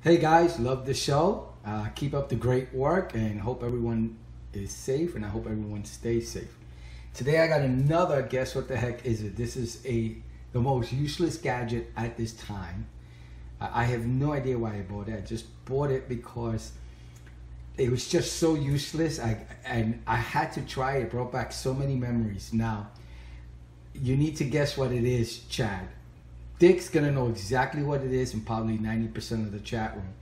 Hey guys, love the show. Uh, keep up the great work and hope everyone is safe and I hope everyone stays safe. Today I got another guess what the heck is it? This is a the most useless gadget at this time. I have no idea why I bought it. I just bought it because it was just so useless. I and I had to try it. it brought back so many memories. Now, you need to guess what it is, Chad. Dick's gonna know exactly what it is, and probably 90% of the chat room.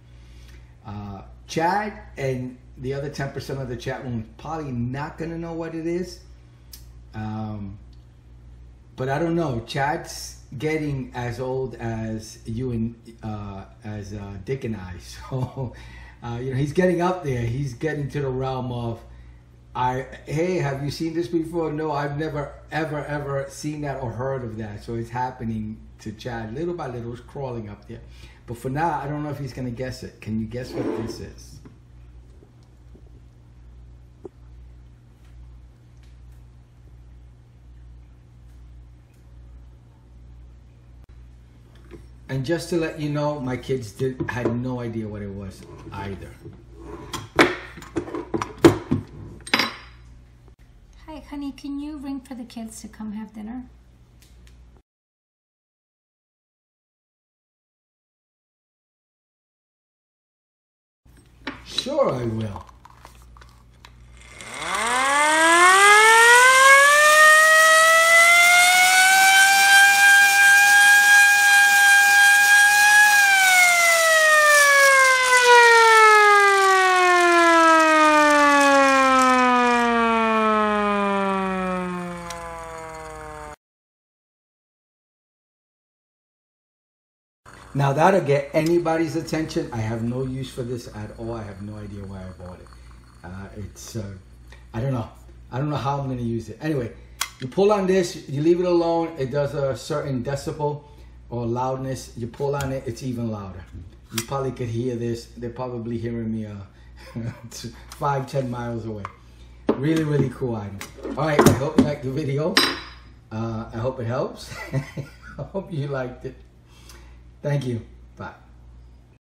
Uh, Chad and the other 10% of the chat room probably not gonna know what it is. Um, but I don't know. Chad's getting as old as you and uh, as uh, Dick and I, so uh, you know he's getting up there. He's getting to the realm of, I hey, have you seen this before? No, I've never ever ever seen that or heard of that. So it's happening to Chad little by little. It's crawling up there. But for now, I don't know if he's gonna guess it. Can you guess what this is? And just to let you know, my kids did had no idea what it was either. Honey, can you ring for the kids to come have dinner? Sure, I will. Now that'll get anybody's attention. I have no use for this at all. I have no idea why I bought it. Uh, it's, uh, I don't know. I don't know how I'm gonna use it. Anyway, you pull on this, you leave it alone. It does a certain decibel or loudness. You pull on it, it's even louder. You probably could hear this. They're probably hearing me uh, five, ten miles away. Really, really cool item. All right, I hope you liked the video. Uh, I hope it helps. I hope you liked it. Thank you. Bye.